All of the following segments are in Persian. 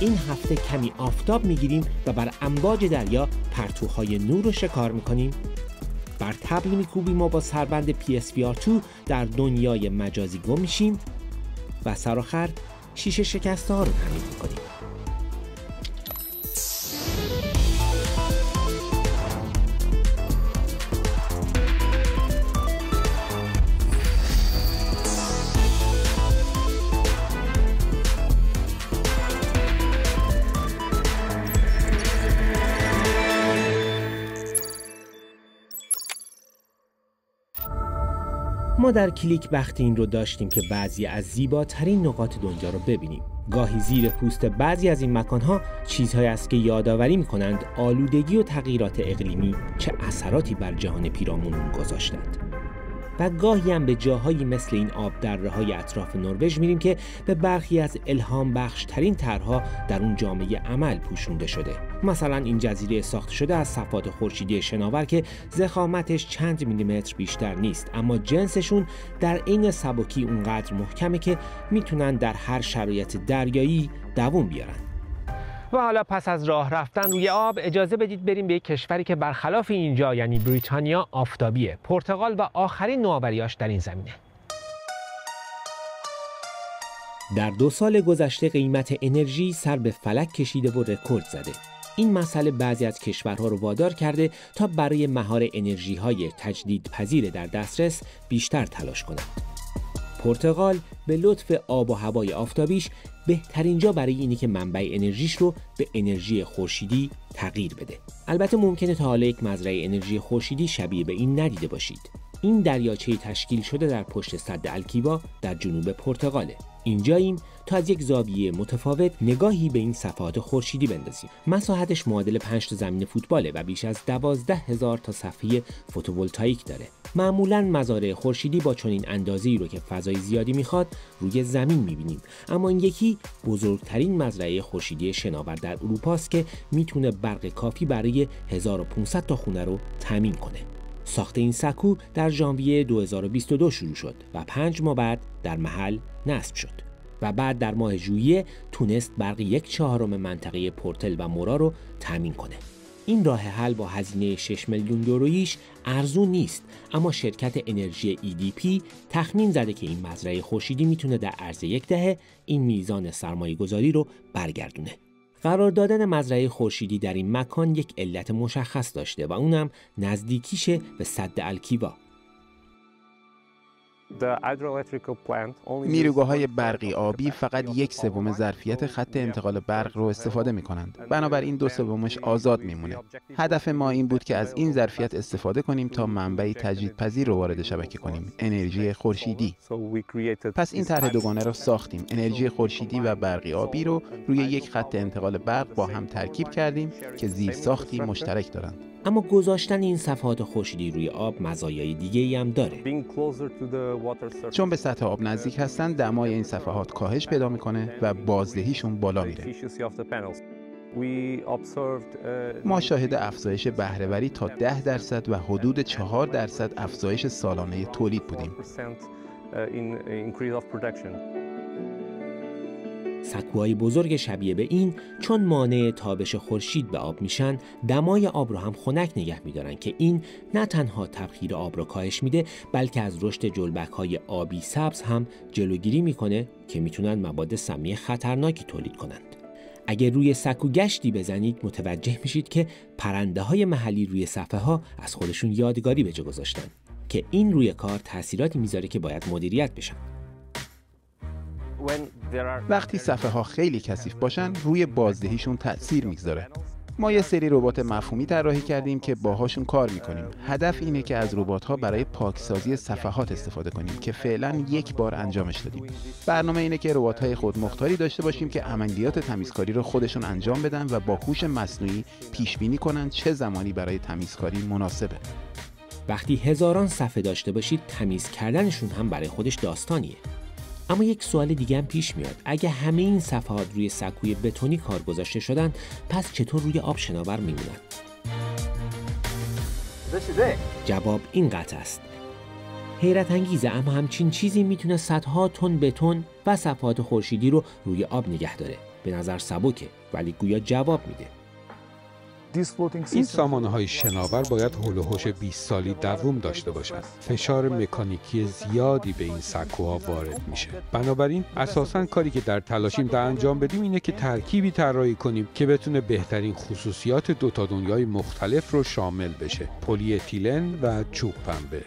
این هفته کمی آفتاب می‌گیریم و بر امواج دریا پرتوهای نور رو شکار می‌کنیم. بر تبل میکوبیم و با سربند PSVR2 در دنیای مجازی گم میشیم و سرآخر شیشه شکسته ها رو تعمیر می‌کنیم. ما در کلیک وقتی این رو داشتیم که بعضی از زیباترین نقاط دنیا رو ببینیم. گاهی زیر پوست بعضی از این مکانها چیزهایی است که یادآوری می‌کنند آلودگی و تغییرات اقلیمی چه اثراتی بر جهان پیرامونمون گذاشتند. و گاهی هم به جاهایی مثل این آب دره های اطراف نروژ میریم که به برخی از الهام بخش ترین طرحها در اون جامعه عمل پوشونده شده. مثلا این جزیره ساخته شده از صفات خورشیدی شناور که زخامتش چند میلیمتر بیشتر نیست اما جنسشون در عین سبکی اونقدر محکمه که می‌تونن در هر شرایط دریایی دووم بیارن. و حالا پس از راه رفتن روی آب اجازه بدید بریم به یک کشوری که برخلاف اینجا یعنی بریتانیا آفتابیه پرتغال و آخرین نوآوریاش در این زمینه در دو سال گذشته قیمت انرژی سر به فلک کشیده و رکورد زده این مسئله بعضی از کشورها رو وادار کرده تا برای مهار انرژی های تجدید پذیر در دسترس بیشتر تلاش کنند. پرتغال به لطف آب و هوای آفتابیش بهترین جا برای اینی که منبع انرژیش رو به انرژی خورشیدی تغییر بده. البته ممکنه تا حالا یک مزرعه انرژی خورشیدی شبیه به این ندیده باشید. این دریاچه تشکیل شده در پشت سد الکیوا در جنوب پرتغاله. اینجاییم تا از یک زاویه متفاوت نگاهی به این صفحات خورشیدی بندازیم. مساحتش معادل 5 تا زمین فوتباله و بیش از دوازده هزار تا صفحه فوتوولتایک داره. معمولا مزارع خورشیدی با چنین اندازه‌ای رو که فضای زیادی می‌خواد روی زمین می‌بینیم اما این یکی بزرگترین مزرعه خورشیدی شناور در اروپا است که می‌تونه برق کافی برای 1500 تا خونه رو تامین کنه ساخت این سکو در ژانویه 2022 شروع شد و پنج ماه بعد در محل نصب شد و بعد در ماه ژوئیه تونست برق یک چهارم منطقه پورتل و مورا رو تامین کنه. این راه حل با هزینه 6 میلیون یورویش ارزون نیست اما شرکت انرژی EDP تخمین زده که این مزرعه خورشیدی می‌تونه در عرض یک دهه این میزان سرمایه گذاری رو برگردونه. قرار دادن مزرعه خورشیدی در این مکان یک علت مشخص داشته و اونم نزدیکیشه به صد الکیوا. نیروگاه های برقی آبی فقط یک سوم ظرفیت خط انتقال برق رو استفاده می کنند بنابراین دو سومش آزاد میمونه. هدف ما این بود که از این ظرفیت استفاده کنیم تا منبعی تجدیدپذیر رو وارد شبکه کنیم. انرژی خورشیدی. پس این طرح دوگانه رو ساختیم. انرژی خورشیدی و برقی آبی رو روی یک خط انتقال برق با هم ترکیب کردیم که زیر ساختی مشترک دارند. اما گذاشتن این صفحات خورشیدی روی آب مزایای دیگه ای هم داره. چون به سطح آب نزدیک هستن دمای این صفحات کاهش پیدا می‌کنه و بازدهیشون بالا میره. ما شاهد افزایش بهرهوری تا 10 درصد و حدود 4 درصد افزایش سالانه تولید بودیم. سکوهای بزرگ شبیه به این چون مانع تابش خورشید به آب میشن دمای آب رو هم خنک نگه میدارن که این نه تنها تبخیر آب رو کاهش میده بلکه از رشد جلبک های آبی سبز هم جلوگیری می‌کنه که می‌تونن مواد سمی خطرناکی تولید کنند. اگر روی سکو گشتی بزنید متوجه میشید که پرنده های محلی روی صفحه ها از خودشون یادگاری به جا گذاشتن که این روی کار تاثیراتی می‌ذاره که باید مدیریت بشن. وقتی صفحه ها خیلی کثیف باشن روی بازدهیشون تاثیر می‌گذاره. ما یه سری ربات مفهومی طراحی کردیم که باهاشون کار می‌کنیم. هدف اینه که از ربات ها برای پاکسازی صفحات استفاده کنیم که فعلا یک بار انجامش دادیم. برنامه اینه که ربات های خودمختاری داشته باشیم که عملیات تمیزکاری رو خودشون انجام بدن و با هوش مصنوعی پیش بینی کنن چه زمانی برای تمیزکاری مناسبه. وقتی هزاران صفحه داشته باشید تمیز کردنشون هم برای خودش داستانیه. اما یک سوال دیگه هم پیش میاد. اگه همه این صفحات روی سکوی بتونی کار گذاشته شدن پس چطور روی آب شناور میمونن؟ جواب این قطع است. حیرت انگیزه اما همچین چیزی می‌تونه صدها تن بتون و صفحات خورشیدی رو روی آب نگه داره. به نظر سبکه ولی گویا جواب میده. این سامانه های شناور باید هول و 20 سالی دووم داشته باشند. فشار مکانیکی زیادی به این سکوها وارد میشه. بنابراین اساسا کاری که در تلاشیم در انجام بدیم اینه که ترکیبی طراحی کنیم که بتونه بهترین خصوصیات دو تا دنیای مختلف رو شامل بشه. پلی اتیلن و چوب پنبه.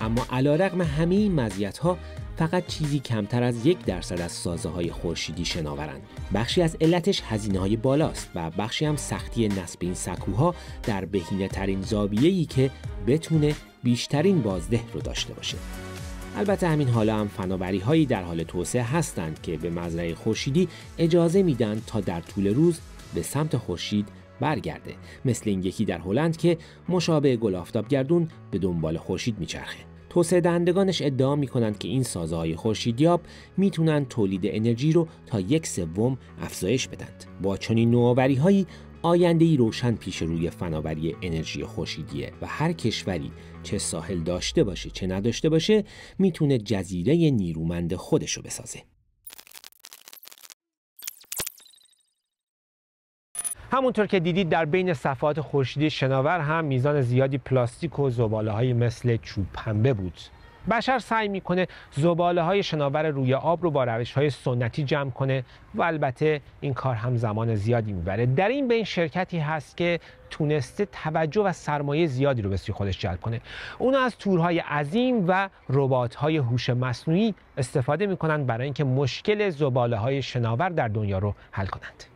اما علیرغم همه این مزیت‌ها فقط چیزی کمتر از یک درصد از سازه های خورشیدی شناورند. بخشی از علتش هزینه های بالاست و بخشی هم سختی نصب این سکوها در بهینه ترین زاویه‌ای که بتونه بیشترین بازده رو داشته باشه. البته همین حالا هم فناوری هایی در حال توسعه هستند که به مزرعه خورشیدی اجازه میدن تا در طول روز به سمت خورشید برگرده مثل این یکی در هلند که مشابه گل آفتابگردون به دنبال خورشید میچرخه توسعه دهندگانش ادعا می کنند که این سازه های خورشیدیاب می‌تونن تولید انرژی رو تا یک سوم افزایش بدند. با چنین نوآوری هایی آینده ای روشن پیش روی فناوری انرژی خورشیدیه و هر کشوری چه ساحل داشته باشه چه نداشته باشه می‌تونه جزیره نیرومند خودشو بسازه. همونطور که دیدید در بین صفحات خورشیدی شناور هم میزان زیادی پلاستیک و زباله های مثل چوب پنبه بود. بشر سعی می‌کنه زباله های شناور روی آب رو با روش های سنتی جمع کنه و البته این کار هم زمان زیادی می‌بره. در این بین شرکتی هست که تونسته توجه و سرمایه زیادی رو به سوی خودش جلب کنه. اون از تورهای عظیم و ربات های هوش مصنوعی استفاده می‌کنن برای اینکه مشکل زباله های شناور در دنیا رو حل کنند.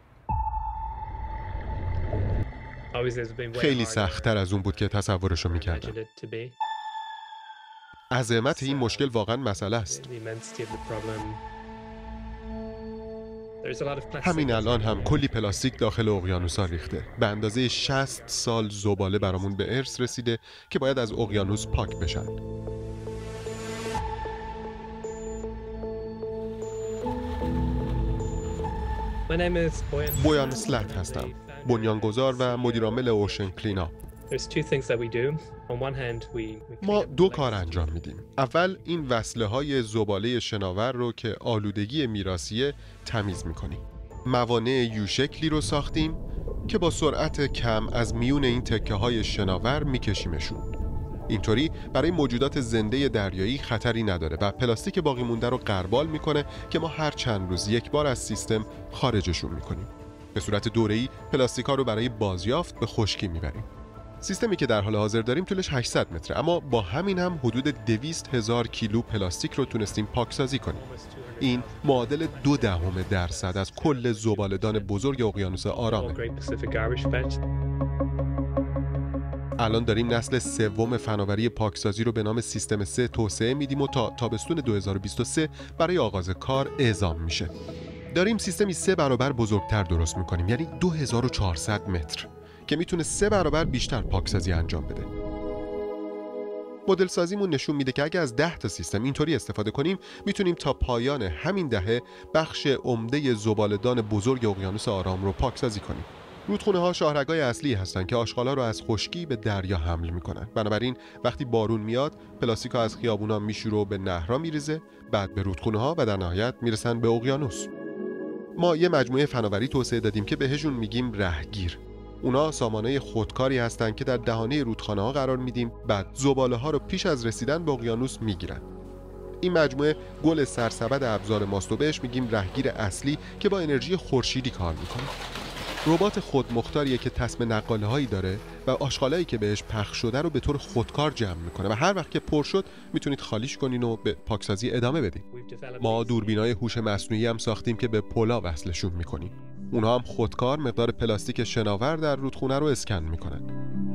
خیلی سختتر از اون بود که تصورشو می‌کردم. عظمت این مشکل واقعا مسئله است. همین الان هم کلی پلاستیک داخل اقیانوس ها ریخته به اندازه 60 سال زباله برامون به ارث رسیده که باید از اقیانوس پاک بشن. بویان سلت هستم. بنیانگذار و مدیرعامل اوشن کلینا. ما دو کار انجام میدیم. اول این وصله های زباله شناور رو که آلودگی میراثیه تمیز می‌کنیم. موانع یو شکلی رو ساختیم که با سرعت کم از میون این تکه های شناور میکشیمشون. اینطوری برای موجودات زنده دریایی خطری نداره و پلاستیک باقی مونده رو قربال می‌کنه که ما هر چند روز یک بار از سیستم خارجشون می‌کنیم. به صورت دوره‌ای پلاستیک ها رو برای بازیافت به خشکی می‌بریم. سیستمی که در حال حاضر داریم طولش 800 متره اما با همین هم حدود 200 هزار کیلو پلاستیک رو تونستیم پاکسازی کنیم. این معادل دو دهم درصد از کل زبالدان بزرگ اقیانوس آرامه. الان داریم نسل سوم فناوری پاکسازی رو به نام سیستم 3 توسعه میدیم و تا تابستون 2023 برای آغاز کار اعزام میشه. داریم سیستمی سه برابر بزرگتر درست می‌کنیم یعنی 2400 متر که می‌تونه سه برابر بیشتر پاکسازی انجام بده. مدل سازیمون نشون میده که اگه از 10 تا سیستم اینطوری استفاده کنیم می‌تونیم تا پایان همین دهه بخش عمده زبالدان بزرگ اقیانوس آرام رو پاکسازی کنیم. رودخونه ها شاهرگای اصلی هستند که آشغالا رو از خشکی به دریا حمل می‌کنن. بنابراین وقتی بارون میاد پلاستیک ها از خیابونا میشوره و به نهرها میریزه بعد به رودخونه ها و در نهایت می‌رسن به اقیانوس. ما یه مجموعه فناوری توسعه دادیم که بهشون میگیم رهگیر. اونا سامانه خودکاری هستند که در دهانه رودخانه ها قرار میدیم. بعد زباله ها رو پیش از رسیدن به اقیانوس می‌گیرن. این مجموعه گل سرسبد ابزار ماست و بهش میگیم رهگیر اصلی که با انرژی خورشیدی کار می‌کنه. ربات خودمختاریه که تصم نقاله هایی داره و آشغالایی که بهش پخش شده رو به طور خودکار جمع می‌کنه و هر وقت که پر شد می‌تونید خالیش کنین و به پاکسازی ادامه بدین. ما دوربینای هوش مصنوعی هم ساختیم که به پلا وصلشون می‌کنیم. اونها هم خودکار مقدار پلاستیک شناور در رودخونه رو اسکن می‌کنن.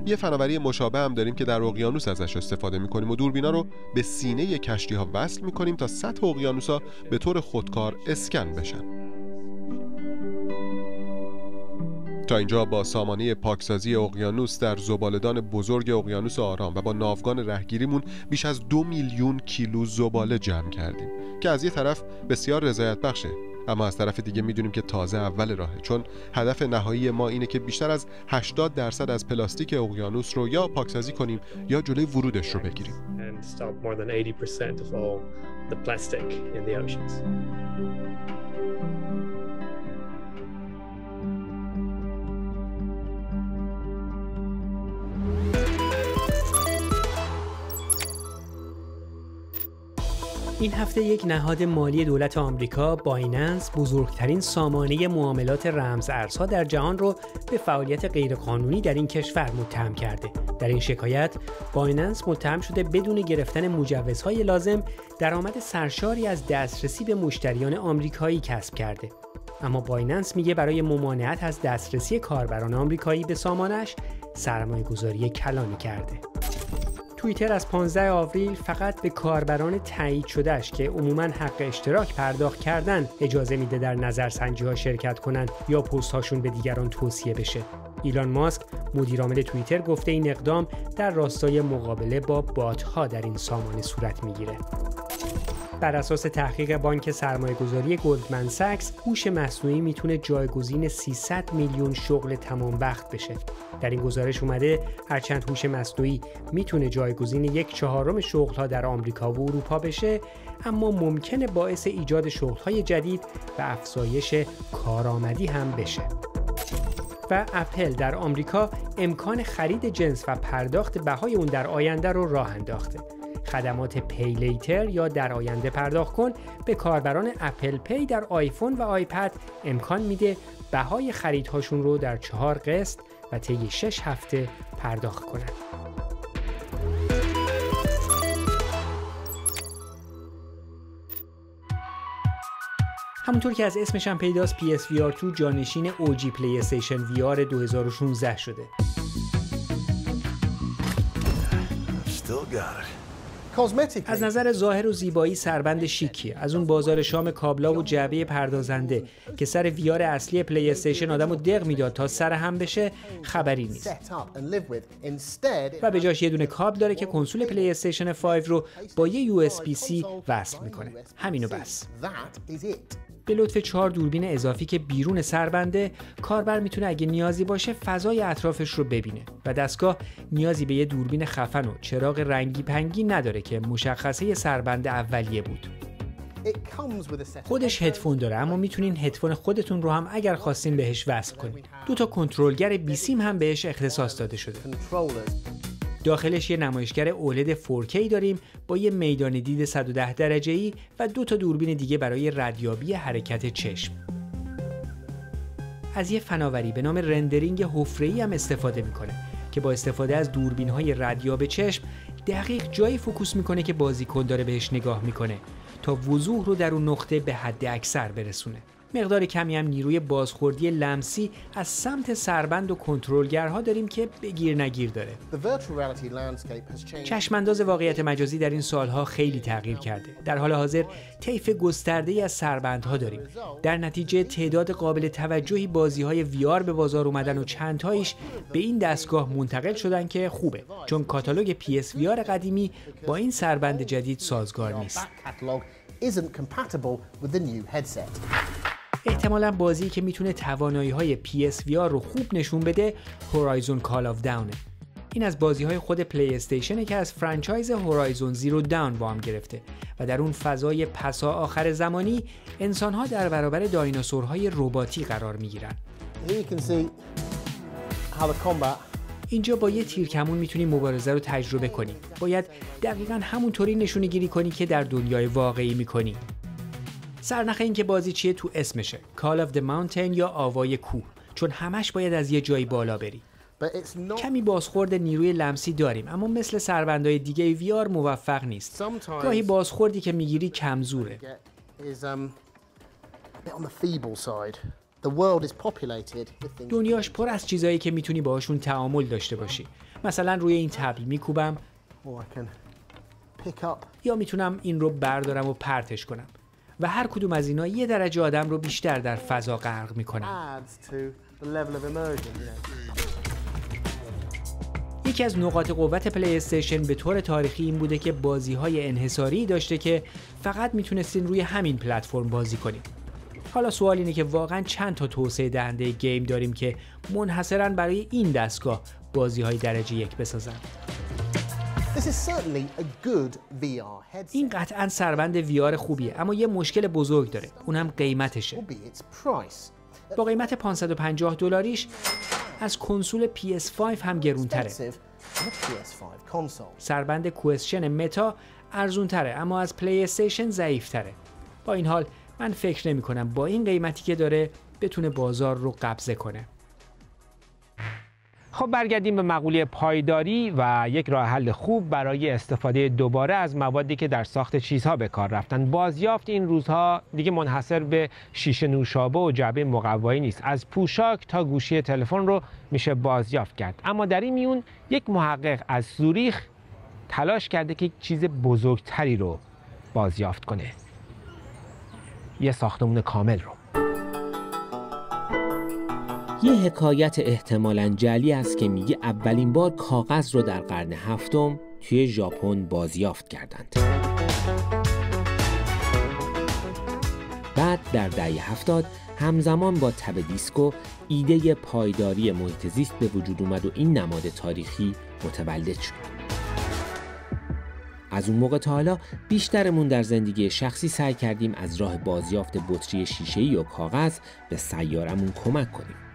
یه فناوری مشابه هم داریم که در اقیانوس ازش استفاده می‌کنیم و دوربینا رو به سینه کشتی ها وصل می‌کنیم تا سطح اقیانوس ها به طور خودکار اسکن بشن. اینجا با سامانه پاکسازی اقیانوس در زبالدان بزرگ اقیانوس آرام و با ناوگان رهگیریمون بیش از دو میلیون کیلو زباله جمع کردیم که از یه طرف بسیار رضایت بخشه. اما از طرف دیگه می‌دونیم که تازه اول راهه چون هدف نهایی ما اینه که بیشتر از 80 درصد از پلاستیک اقیانوس رو یا پاکسازی کنیم یا جلوی ورودش رو بگیریم. این هفته یک نهاد مالی دولت آمریکا بایننس بزرگترین سامانه معاملات رمز ارزها در جهان رو به فعالیت غیرقانونی در این کشور متهم کرده. در این شکایت بایننس متهم شده بدون گرفتن مجوزهای لازم درآمد سرشاری از دسترسی به مشتریان آمریکایی کسب کرده. اما بایننس میگه برای ممانعت از دسترسی کاربران آمریکایی به سامانش سرمایه گذاری کلانی کرده. توییتر از 15 آوریل فقط به کاربران تایید شدهش که عموما حق اشتراک پرداخت کردن اجازه میده در نظرسنجی ها شرکت کنند یا پست هاشون به دیگران توصیه بشه. ایلان ماسک مدیرعامل توییتر گفته این اقدام در راستای مقابله با بات ها در این سامانه صورت می‌گیره. بر اساس تحقیق بانک سرمایه گذاری گلدمن ساکس هوش مصنوعی می‌تونه جایگزین 300 میلیون شغل تمام وقت بشه. در این گزارش اومده هرچند هوش مصنوعی می‌تونه جایگزین یک چهارم شغل ها در آمریکا و اروپا بشه اما ممکنه باعث ایجاد شغل های جدید و افزایش کارآمدی هم بشه. و اپل در آمریکا امکان خرید جنس و پرداخت بهای اون در آینده رو راه انداخته. خدمات Pay Later یا در آینده پرداخت کن به کاربران Apple Pay در آیفون و آیپد امکان میده بهای خریدهاشون رو در چهار قسط و طی شش هفته پرداخت کنند. همونطور که از اسمش هم پیداست PSVR2 جانشین OG استیشن VR 2016 شده. از نظر ظاهر و زیبایی سربند شیکیه از اون بازار شام کابلا و جعبه پردازنده که سر VR اصلی پلی استیشن آدمو دق می‌داد تا سر هم بشه خبری نیست. و به جاش یه دونه کابل داره که کنسول پلی استیشن 5 رو با یه یو اس سی وصل می‌کنه. همینو بس. به لطف چهار دوربین اضافی که بیرون سربنده کاربر می‌تونه اگه نیازی باشه فضای اطرافش رو ببینه. و دستگاه نیازی به یه دوربین خفن و چراغ رنگی پنگی نداره که مشخصه سربنده اولیه بود. خودش هدفون داره اما می‌تونین هدفون خودتون رو هم اگر خواستین بهش وصل کنید دو تا کنترلگر بیسیم هم بهش اختصاص داده شده. داخلش یه نمایشگر OLED 4K داریم با یه میدان دید 110 درجه ای و دو تا دوربین دیگه برای ردیابی حرکت چشم. از یه فناوری به نام rendering حفره‌ای هم استفاده می‌کنه که با استفاده از دوربین های ردیاب چشم دقیق جایی فوکوس می‌کنه که بازیکن داره بهش نگاه می‌کنه تا وضوح رو در اون نقطه به حد اکثر برسونه. مقدار کمی هم نیروی بازخوردی لمسی از سمت سربند و کنترلگرها داریم که بگیر نگیر داره. چشمانداز واقعیت مجازی در این سالها خیلی تغییر کرده. در حال حاضر طیف گسترده از سربندها داریم. در نتیجه تعداد قابل توجهی بازی های ویار به بازار اومدن و چندتایش به این دستگاه منتقل شدن که خوبه چون کاتالوگ PS VR قدیمی با این سربند جدید سازگار نیست. احتمالا بازی که می‌تونه توانایی های PSVR رو خوب نشون بده Horizon Call of the Mountain ه این از بازی های خود پلی استیشنه که از فرانچایز Horizon Zero Dawn وام گرفته و در اون فضای پسا آخر زمانی انسان ها در برابر دایناسورهای رباتی قرار می‌گیرن. اینجا با یه تیرکمون می‌تونی مبارزه رو تجربه کنی باید دقیقا همونطوری نشونی گیری کنی که در دنیای واقعی می‌کنی. سرنخ این که بازی چیه تو اسمشه. Call of the Mountain یا آوای کوه چون همش باید از یه جایی بالا بری. کمی بازخورد نیروی لمسی داریم اما مثل سربندهای دیگه ویار موفق نیست. گاهی بازخوردی که می‌گیری کمزوره. um, دنیاش پر از چیزایی که می‌تونی باهاشون تعامل داشته باشی. مثلا روی این تبل میکوبم. یا می‌تونم این رو بردارم و پرتش کنم. و هر کدوم از اینا یه درجه آدم رو بیشتر در فضا غرق می‌کنن یکی از نقاط قوت پلی استیشن به طور تاریخی این بوده که بازی های انحصاری داشته که فقط می‌تونستین روی همین پلتفرم بازی کنید. حالا سوال اینه که واقعا چند تا توسعه دهنده گیم داریم که منحصرا برای این دستگاه بازی های درجه یک بسازن. این قطعا سربند ویار خوبیه اما یه مشکل بزرگ داره. اونم قیمتشه. با قیمت 550 دلاریش از کنسول PS5 هم گرونتره. سربند کوئسشن متا ارزون تره اما از پلی استیشن ضعیف تره با این حال من فکر نمی کنم با این قیمتی که داره بتونه بازار رو قبضه کنه. خب برگردیم به مقوله پایداری و یک راه حل خوب برای استفاده دوباره از موادی که در ساخت چیزها به کار رفتن. بازیافت این روزها دیگه منحصر به شیشه نوشابه و جعبه مقوایی نیست. از پوشاک تا گوشی تلفن رو میشه بازیافت کرد. اما در این میون یک محقق از زوریخ تلاش کرده که یک چیز بزرگتری رو بازیافت کنه. یه ساختمون کامل رو. یه حکایت احتمالا جلی است که میگه اولین بار کاغذ رو در قرن هفتم توی ژاپن بازیافت کردند. بعد در دهه هفتاد همزمان با تب دیسکو ایده پایداری محیط زیست به وجود اومد و این نماد تاریخی متولد شد. از اون موقع تا حالا بیشترمون در زندگی شخصی سعی کردیم از راه بازیافت بطری شیشه‌ای و کاغذ به سیارمون کمک کنیم.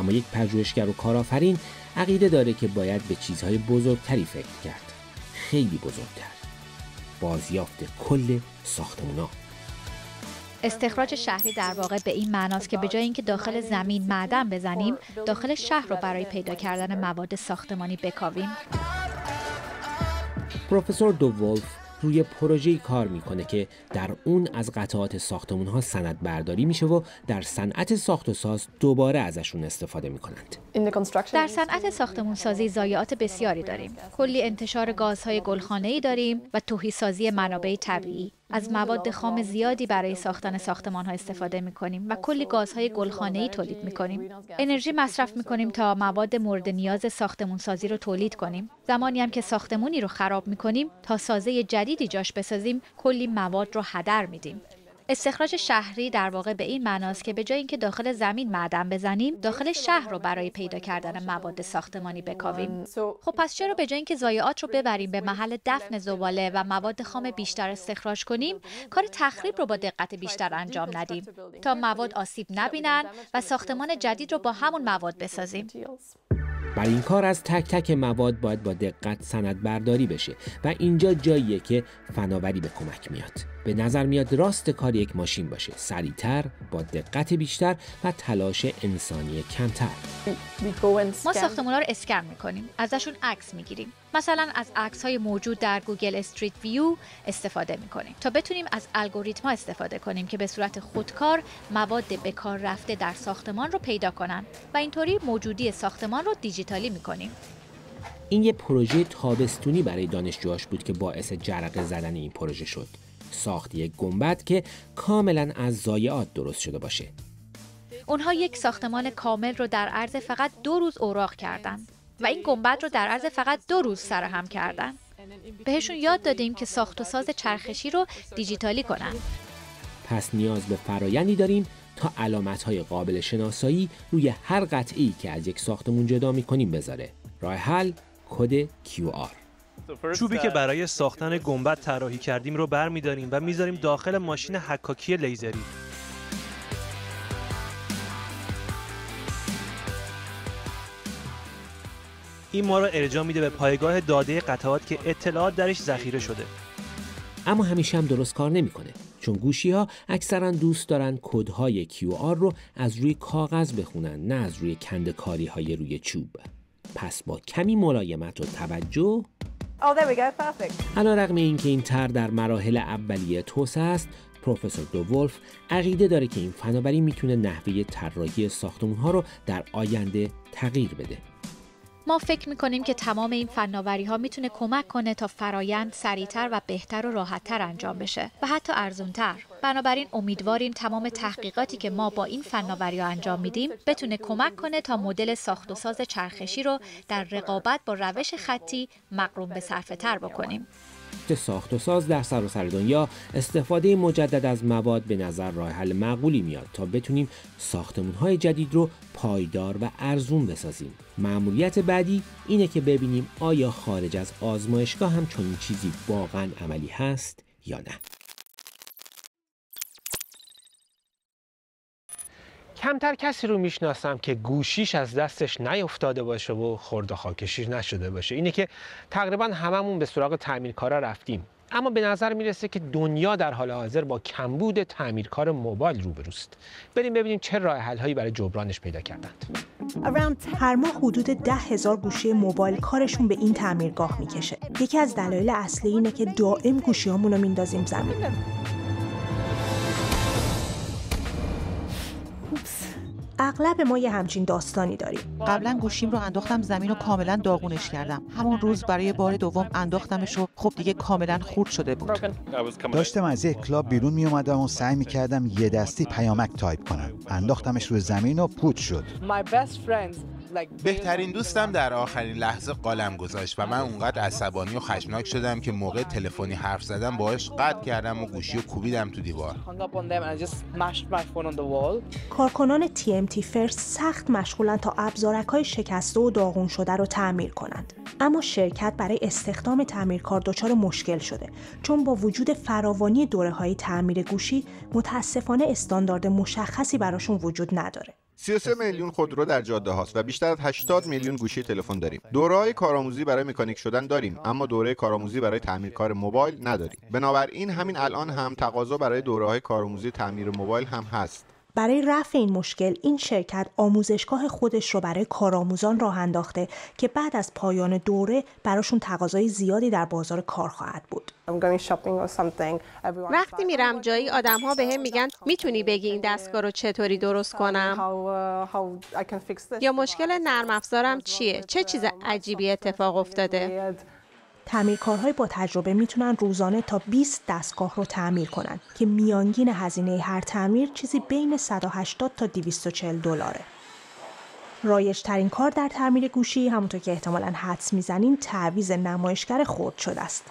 اما یک پژوهشگر و کارآفرین عقیده داره که باید به چیزهای بزرگتری فکر کرد. خیلی بزرگتر. بازیافت کل ساختمونا. استخراج شهری در واقع به این معناست که به جای اینکه داخل زمین معدن بزنیم داخل شهر رو برای پیدا کردن مواد ساختمانی بکاویم. پروفسور دوولف روی پروژه‌ای کار می‌کنه که در اون از قطعات ساختمون ها سند برداری میشه و در صنعت ساخت و ساز دوباره ازشون استفاده می‌کنند. در صنعت ساختمون سازی ضایعات بسیاری داریم. کلی انتشار گازهای گلخانه‌ای داریم و توهی سازی منابع طبیعی. از مواد خام زیادی برای ساختن ساختمان ها استفاده می کنیم و کلی گازهای گلخانه ای تولید می کنیم. انرژی مصرف می کنیم تا مواد مورد نیاز ساختمون سازی رو تولید کنیم. زمانی هم که ساختمونی رو خراب می کنیم تا سازه جدیدی جاش بسازیم کلی مواد رو هدر میدیم. استخراج شهری در واقع به این معناست که به جای اینکه داخل زمین معدن بزنیم داخل شهر رو برای پیدا کردن مواد ساختمانی بکاویم. خب پس چرا به جای اینکه ضایعات رو ببریم به محل دفن زباله و مواد خام بیشتر استخراج کنیم کار تخریب رو با دقت بیشتر انجام ندیم تا مواد آسیب نبینن و ساختمان جدید رو با همون مواد بسازیم. بر این کار از تک تک مواد باید با دقت سند برداری بشه و اینجا جاییه که فناوری به کمک میاد. به نظر میاد راست کار یک ماشین باشه. سریعتر با دقت بیشتر و تلاش انسانی کمتر. ما ساختمونا رو اسکن می‌کنیم. ازشون عکس می‌گیریم. مثلا از عکس های موجود در گوگل استریت ویو استفاده می‌کنیم. تا بتونیم از الگوریتم استفاده کنیم که به صورت خودکار مواد به کار رفته در ساختمان رو پیدا کنن و اینطوری موجودی ساختمان رو دیجیتالی می‌کنیم. این یه پروژه تابستونی برای دانشجوهاش بود که باعث جرقه زدن این پروژه شد. ساخت یک گنبد که کاملا از ضایعات درست شده باشه. اونها یک ساختمان کامل رو در عرض فقط دو روز اوراق کردن و این گنبد رو در عرض فقط دو روز سرهم کردن. بهشون یاد دادیم که ساخت و ساز چرخشی رو دیجیتالی کنن. پس نیاز به فرایندی داریم تا علامت های قابل شناسایی روی هر قطعی که از یک ساختمون جدا می‌کنیم بذاره. راه حل کد QR چوبی که برای ساختن گنبد طراحی کردیم رو برمیداریم و می‌ذاریم داخل ماشین حکاکی لیزری. این ما رو ارجاع میده به پایگاه داده قطعات که اطلاعات درش ذخیره شده. اما همیشه هم درست کار نمی‌کنه چون گوشی ها اکثرا دوست دارن کدهای QR رو از روی کاغذ بخونن نه از روی کندکاری های روی چوب. پس با کمی ملایمت و توجه Oh, علا رقم این که این تر در مراحل اولیه توسعه است پروفسور دوولف عقیده داره که این فناوری می‌تونه نحوه طراحی ساختمون ها رو در آینده تغییر بده. ما فکر می‌کنیم که تمام این فناوری ها می‌تونه کمک کنه تا فرایند سریعتر و بهتر و راحتتر انجام بشه و حتی ارزونتر. بنابراین امیدواریم تمام تحقیقاتی که ما با این فناوری ها انجام میدیم بتونه کمک کنه تا مدل ساخت و ساز چرخشی رو در رقابت با روش خطی مقروم به صرفه تر بکنیم. ساخت و ساز در سراسر دنیا استفاده مجدد از مواد به نظر راه حل معقولی میاد تا بتونیم ساختمون های جدید رو پایدار و ارزون بسازیم. معمولیت بعدی اینه که ببینیم آیا خارج از آزمایشگاه هم چنین چیزی واقعا عملی هست یا نه. کمتر کسی رو می‌شناسم که گوشیش از دستش نیفتاده باشه و خورد خاکشیر نشده باشه. اینه که تقریبا هممون به سراغ تعمیرکارا رفتیم. اما به نظر می‌رسه که دنیا در حال حاضر با کمبود تعمیرکار موبایل روبروست. بریم ببینیم چه راه حل هایی برای جبرانش پیدا کردند. هر ماه حدود ده هزار گوشی موبایل کارشون به این تعمیرگاه می‌کشه. یکی از دلایل اصلی اینه که دائم گوشیامون رو میندازیم زمین. اغلب ما یه همچین داستانی داریم. قبلا گوشیم رو انداختم زمین و کاملا داغونش کردم. همون روز برای بار دوم انداختمش و خب دیگه کاملا خورد شده بود. داشتم از یک کلاب بیرون می اومدم و سعی می کردم یه دستی پیامک تایپ کنم. انداختمش روی زمین و پوت شد. بهترین دوستم در آخرین لحظه قالم گذاشت و من اونقدر عصبانی و خشمناک شدم که موقع تلفنی حرف زدم باهاش قطع کردم و گوشی و کوبیدم تو دیوار. کارکنان TMT First سخت مشغولن تا ابزارک های شکسته و داغون شده رو تعمیر کنند. اما شرکت برای استخدام تعمیرکار دچار مشکل شده چون با وجود فراوانی دوره های تعمیر گوشی متاسفانه استاندارد مشخصی براشون وجود نداره. 33 میلیون خودرو در جاده هاست و بیشتر از 80 میلیون گوشی تلفن داریم. دوره کارآموزی برای مکانیک شدن داریم اما دوره کارآموزی برای تعمیرکار موبایل نداریم. بنابراین همین الان هم تقاضا برای دوره کارآموزی تعمیر موبایل هم هست. برای رفع این مشکل این شرکت آموزشگاه خودش رو برای کارآموزان راه انداخته که بعد از پایان دوره براشون تقاضای زیادی در بازار کار خواهد بود. وقتی میرم جایی آدم ها به هم میگن می‌تونی بگی این دستگاه رو چطوری درست کنم؟ یا مشکل نرم افزارم چیه؟ چه چیز عجیبی اتفاق افتاده؟ تعمیرکارهای با تجربه می‌تونن روزانه تا 20 دستگاه رو تعمیر کنن که میانگین هزینه هر تعمیر چیزی بین 180 تا 240 دلاره. رایج ترین کار در تعمیر گوشی همونطور که احتمالا حدس می‌زنین تعویز نمایشگر خرد شده است.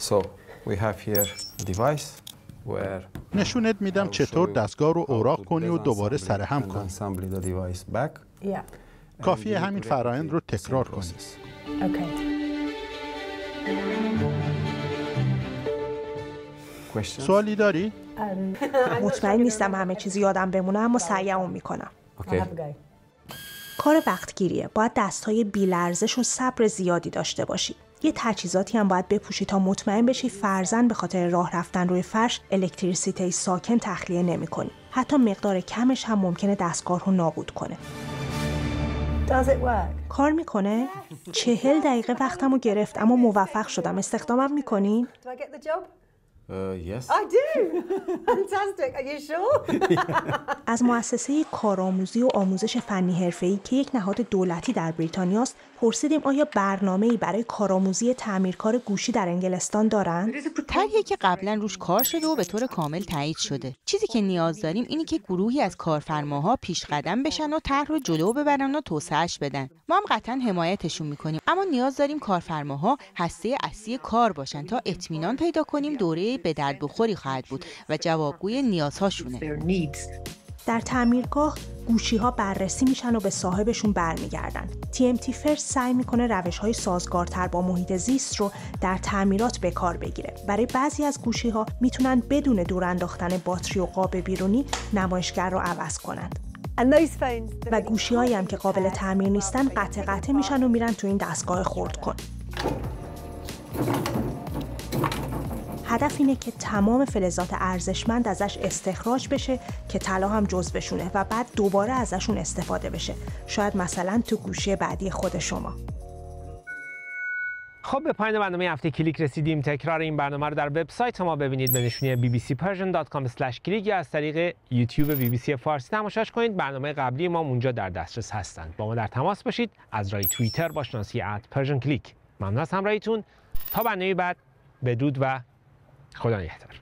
So, we have here device where نشونت میدم چطور دستگاه رو اوراق کنی و دوباره سرهم کنی. کافیه همین فرایند رو تکرار کنی. سوالی داری؟ مطمئن نیستم همه چیزی یادم بمونه اما سعیم می‌کنم. کار وقتگیریه. باید دستهای بیلرزش و صبر زیادی داشته باشی. یه تجهیزاتی هم باید بپوشی تا مطمئن بشی فرزن به خاطر راه رفتن روی فرش الکتریسیته ساکن تخلیه نمی کنی. حتی مقدار کمش هم ممکنه دستگاه رو نابود کنه. کار می‌کنه؟ چهل دقیقه وقتم رو گرفت اما موفق شدم استخدامم می‌کنین؟ از مؤسسه کارآموزی و آموزش فنی حرفه‌ای که یک نهاد دولتی در بریتانیا است پرسیدیم آیا برنامه‌ای برای کارآموزی تعمیرکار گوشی در انگلستان دارند طرحی که قبلا روش کار شده و به طور کامل تایید شده. چیزی که نیاز داریم اینه که گروهی از کارفرماها پیش قدم بشن و طرح رو جلو ببرن و توسعهش بدن. ما هم قطعا حمایتشون می‌کنیم. اما نیاز داریم کارفرماها هسته اصلی کار باشن تا اطمینان پیدا کنیم دوره به درد بخوری خواهد بود و جوابگوی نیازهاشونه در تعمیرگاه گوشی ها بررسی میشن و به صاحبشون برمیگردن. TMT فرست سعی می‌کنه روش های سازگارتر با محیط زیست رو در تعمیرات به کار بگیره. برای بعضی از گوشی ها می‌تونن بدون دور انداختن باتری و قاب بیرونی نمایشگر رو عوض کنند. و گوشی هایی هم که قابل تعمیر نیستن قطع قطع میشن و میرن تو این دستگاه خورد کن. هدف اینه که تمام فلزات ارزشمند ازش استخراج بشه که طلا هم جزوشونه و بعد دوباره ازشون استفاده بشه. شاید مثلا تو گوشی بعدی خود شما. خب به پایان برنامه هفته کلیک رسیدیم. تکرار این برنامه رو در وبسایت ما ببینید. به نشونی bbcpersian.com/click یا از طریق یوتیوب BBC فارسی تماشاش کنید. برنامه قبلی ما اونجا در دسترس هستند. با ما در تماس باشید. از راه توییتر با شناسی @persianclick. ممنون از همراهیتون. تا برنامه بعد بدرود و خلونا نحتار